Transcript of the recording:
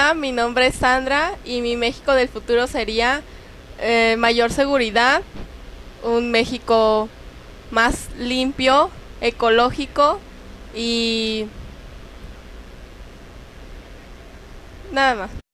Hola, mi nombre es Sandra y mi México del futuro sería eh, mayor seguridad, un México más limpio, ecológico y nada más.